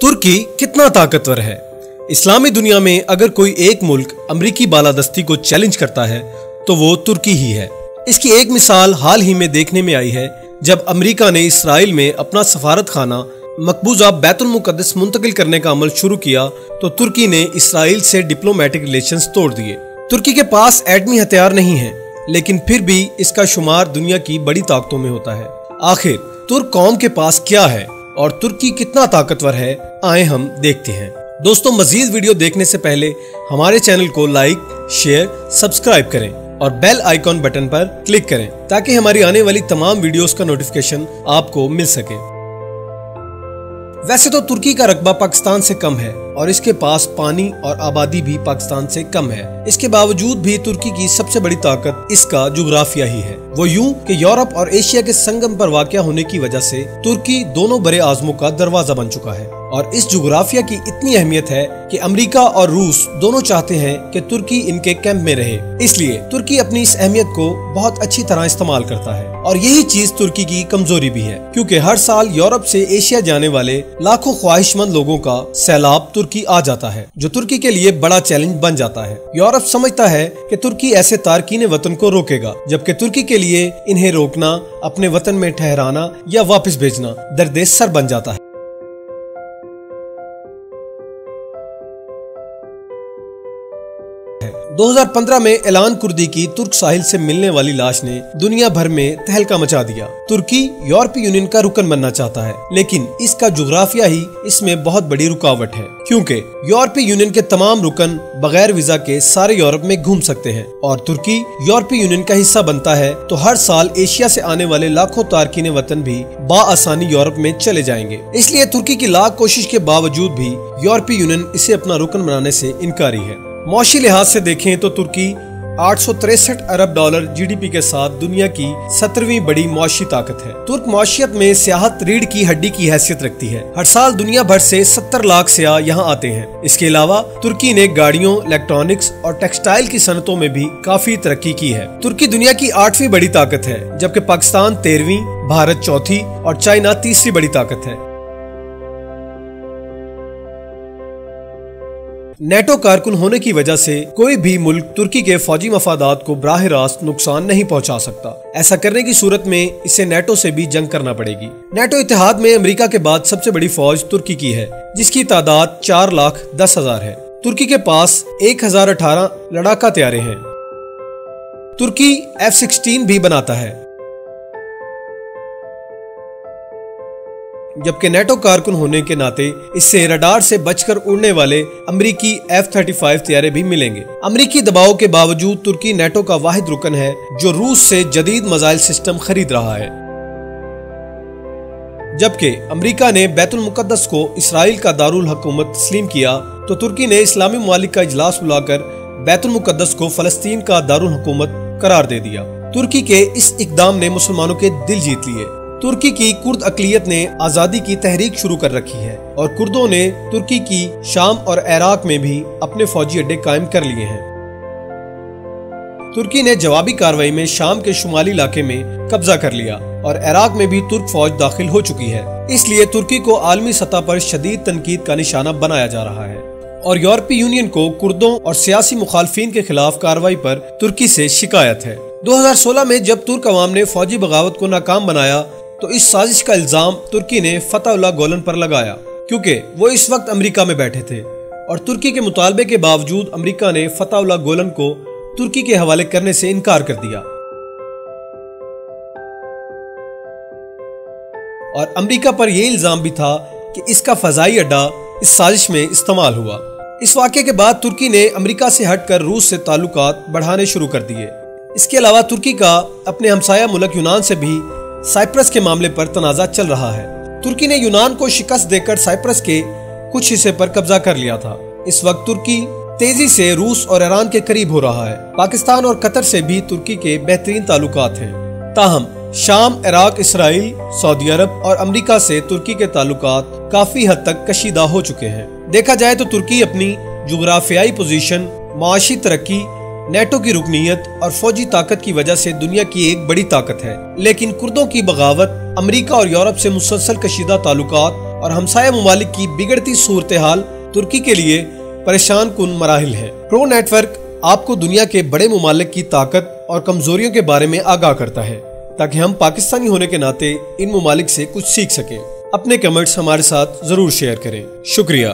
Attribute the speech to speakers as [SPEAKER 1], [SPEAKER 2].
[SPEAKER 1] ترکی کتنا طاقتور ہے۔ اسلامی دنیا میں اگر کوئی ایک ملک امریکی بالادستی کو چیلنج کرتا ہے، تو وہ ترکی ہی ہے۔ اس کی ایک مثال حال ہی میں دیکھنے میں آئی ہے، جب امریکہ نے اسرائیل میں اپنا سفارت خانہ مقبوضہ بیت المقدس منتقل کرنے کا عمل شروع کیا، تو ترکی نے اسرائیل سے ڈپلومیٹک ریلیشنز توڑ دیے۔ ترکی کے پاس ایٹمی ہتھیار نہیں ہے لیکن پھر بھی اس کا شمار دنیا کی بڑی طاقتوں میں ہوتا ہے۔ آخر، ترک قوم کے پاس کیا ہے؟ اور ترکی کتنا طاقتور ہے، آئیں ہم دیکھتے ہیں۔ دوستوں مزید ویڈیو دیکھنے سے پہلے ہمارے چینل کو لائک، شیئر، سبسکرائب کریں اور بیل آئیکن بٹن پر کلک کریں تاکہ ہماری آنے والی تمام ویڈیوز کا نوٹفکیشن آپ کو مل سکے۔ ویسے تو ترکی کا رقبہ پاکستان سے کم ہے اور اس کے پاس پانی اور آبادی بھی پاکستان سے کم ہے۔ اس کے باوجود بھی ترکی کی سب سے بڑی طاقت اس کا جغرافیہ ہی ہے۔ وہ یوں کہ یورپ اور ایشیا کے سنگم پر واقع ہونے کی وجہ سے ترکی دونوں برے آزموں کا دروازہ بن چکا ہے۔ اور اس جغرافیہ کی اتنی اہمیت ہے کہ امریکہ اور روس دونوں چاہتے ہیں کہ ترکی ان کے کیمپ میں رہے۔ اس لیے ترکی اپنی اس اہمیت کو بہت اچھی طرح استعمال کرتا ہے۔ اور یہی چیز ترکی کی کمزوری بھی ہے، کیونکہ ہر سال یورپ سے ایشیا جانے والے لاکھوں خواہش مند لوگوں کا سیلاب ترکی آ جاتا ہے، جو ترکی کے لیے بڑا چیلنج بن جاتا ہے۔ یورپ سمجھتا ہے کہ ترکی ایسے تارکین وطن کو روکے گا، جبکہ ترکی کے لیے انہیں روکنا، اپنے وطن میں ٹھہرانا یا واپس بھیجنا درد سر بن جاتا ہے۔ دو ہزار پندرہ میں اعلان کردی کی ترک ساحل سے ملنے والی لاش نے دنیا بھر میں تہلکا مچا دیا۔ ترکی یورپی یونین کا رکن بننا چاہتا ہے، لیکن اس کا جغرافیہ ہی اس میں بہت بڑی رکاوٹ ہے۔ کیونکہ یورپی یونین کے تمام رکن بغیر ویزا کے سارے یورپ میں گھوم سکتے ہیں۔ اور ترکی یورپی یونین کا حصہ بنتا ہے تو ہر سال ایشیا سے آنے والے لاکھوں تارکین وطن بھی با آسانی یورپ میں چلے جائیں گے۔ اس لیے ترکی کی لاکھ کوشش کے باوجود بھی یورپی یونین اسے اپنا رکن بنانے سے انکاری ہے۔ معاشی لحاظ سے دیکھیں تو ترکی آٹھ سو تریسٹھ ارب ڈالر جی ڈی پی کے ساتھ دنیا کی سترویں بڑی معاشی طاقت ہے۔ ترک معاشیت میں سیاحت ریڑھ کی ہڈی کی حیثیت رکھتی ہے۔ ہر سال دنیا بھر سے ستر لاکھ سیاح یہاں آتے ہیں۔ اس کے علاوہ ترکی نے گاڑیوں الیکٹرانکس اور ٹیکسٹائل کی صنعتوں میں بھی کافی ترقی کی ہے۔ ترکی دنیا کی آٹھویں بڑی طاقت ہے، جبکہ پاکستان تیرویں، بھارت چوتھی اور چائنا تیسری بڑی طاقت ہے۔ نیٹو کارکن ہونے کی وجہ سے کوئی بھی ملک ترکی کے فوجی مفادات کو براہ راست نقصان نہیں پہنچا سکتا۔ ایسا کرنے کی صورت میں اسے نیٹو سے بھی جنگ کرنا پڑے گی۔ نیٹو اتحاد میں امریکہ کے بعد سب سے بڑی فوج ترکی کی ہے، جس کی تعداد چار لاکھ دس ہزار ہے۔ ترکی کے پاس ایک ہزار اٹھارہ لڑاکا طیارے ہیں۔ ترکی ایف سکسٹین بھی بناتا ہے۔ جبکہ نیٹو کارکن ہونے کے ناطے اس سے رڈار سے بچ کر اڑنے والے امریکی ایف 35 تیارے بھی ملیں گے۔ امریکی دباؤ کے باوجود ترکی نیٹو کا واحد رکن ہے جو روس سے جدید مزائل سسٹم خرید رہا ہے۔ جبکہ امریکہ نے بیت المقدس کو اسرائیل کا دارالحکومت تسلیم کیا، تو ترکی نے اسلامی ممالک کا اجلاس بلا کر بیت المقدس کو فلسطین کا دارالحکومت قرار دے دیا۔ ترکی کے اس اقدام نے مسلمانوں کے دل جیت لیے۔ ترکی کی کرد اقلیت نے آزادی کی تحریک شروع کر رکھی ہے اور کردوں نے ترکی کی شام اور عراق میں بھی اپنے فوجی اڈے قائم کر لیے ہیں۔ ترکی نے جوابی کاروائی میں شام کے شمالی علاقے میں قبضہ کر لیا اور عراق میں بھی ترک فوج داخل ہو چکی ہے۔ اس لیے ترکی کو عالمی سطح پر شدید تنقید کا نشانہ بنایا جا رہا ہے۔ اور یورپی یونین کو کردوں اور سیاسی مخالفین کے خلاف کاروائی پر ترکی سے شکایت ہے۔ دو ہزار سولہ میں جب ترک عوام نے فوجی بغاوت کو ناکام بنایا تو اس سازش کا الزام ترکی نے فتح اللہ گولن پر لگایا، کیونکہ وہ اس وقت امریکہ میں بیٹھے تھے۔ اور ترکی کے مطالبے کے باوجود امریکہ نے فتح اللہ گولن کو ترکی کے حوالے کرنے سے انکار کر دیا۔ اور امریکہ پر یہ الزام بھی تھا کہ اس کا فضائی اڈا اس سازش میں استعمال ہوا۔ اس واقعے کے بعد ترکی نے امریکہ سے ہٹ کر روس سے تعلقات بڑھانے شروع کر دیے۔ اس کے علاوہ ترکی کا اپنے ہمسایہ ملک یونان سے بھی سائپرس کے معاملے پر تنازع چل رہا ہے۔ ترکی نے یونان کو شکست دے کر سائپرس کے کچھ حصے پر قبضہ کر لیا تھا۔ اس وقت ترکی تیزی سے روس اور ایران کے قریب ہو رہا ہے۔ پاکستان اور قطر سے بھی ترکی کے بہترین تعلقات ہیں۔ تاہم، شام، عراق، اسرائیل، سعودی عرب اور امریکہ سے ترکی کے تعلقات کافی حد تک کشیدہ ہو چکے ہیں۔ دیکھا جائے تو ترکی اپنی جغرافیائی پوزیشن، معاشی ترقی نیٹو کی رکنیت اور فوجی طاقت کی وجہ سے دنیا کی ایک بڑی طاقت ہے۔ لیکن کردوں کی بغاوت، امریکہ اور یورپ سے مسلسل کشیدہ تعلقات اور ہمسایہ ممالک کی بگڑتی صورتحال ترکی کے لیے پریشان کن مراحل ہے پرو نیٹ ورک آپ کو دنیا کے بڑے ممالک کی طاقت اور کمزوریوں کے بارے میں آگاہ کرتا ہے تاکہ ہم پاکستانی ہونے کے ناطے ان ممالک سے کچھ سیکھ سکیں۔ اپنے کمنٹس ہمارے ساتھ ضرور شیئر کریں۔ شکریہ۔